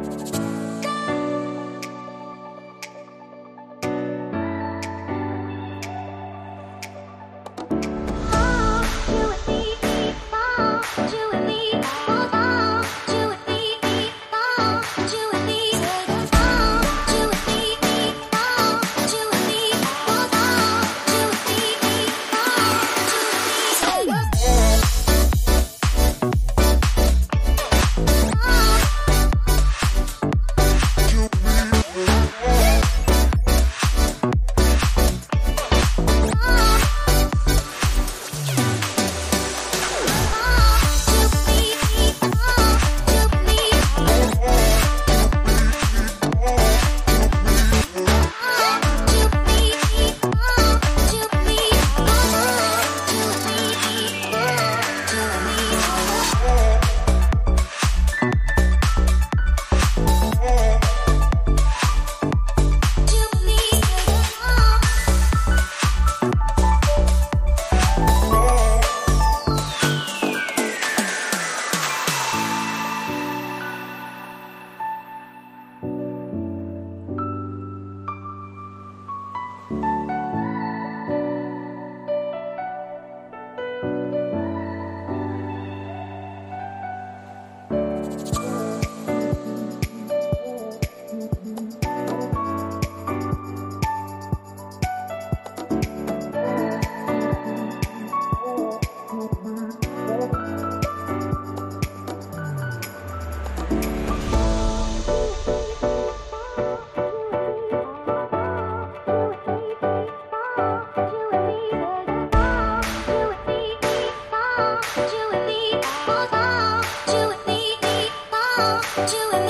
Bye. You and me.